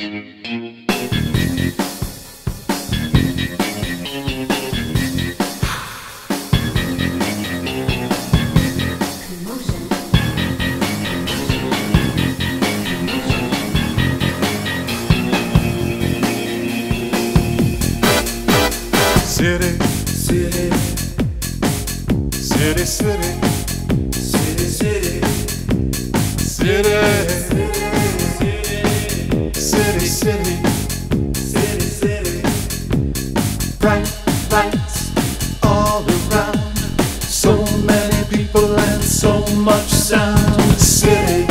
City, city, city, city, city, city, city, lights all around, so many people and so much sound. City,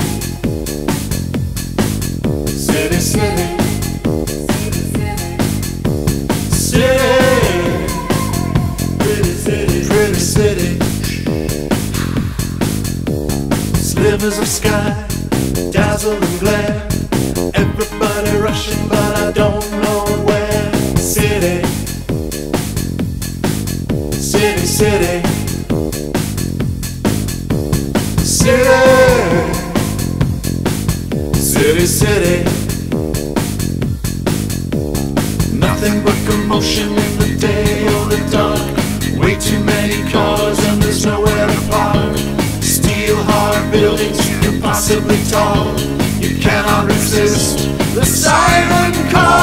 city, city. City, pretty city, city. Slivers of sky, dazzle and glare. Everybody rushing, but I don't city, city, city, city. Nothing but commotion in the day or the dark. Way too many cars and there's nowhere to park. Steel hard buildings, impossibly tall. You cannot resist the siren call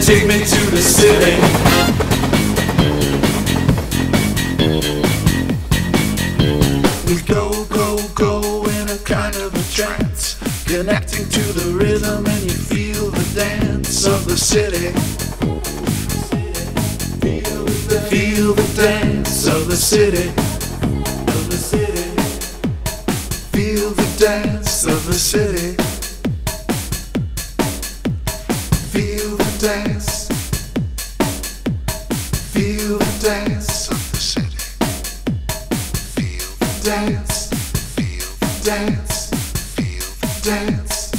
take me to the city. We go, go, go in a kind of a trance, connecting to the rhythm, and you feel the dance of the city. Feel the dance of the city. Feel the dance of the city. Feel the dance of the city. Feel the dance. Feel the dance. Feel the dance.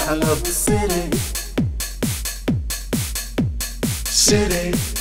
I love the city. City.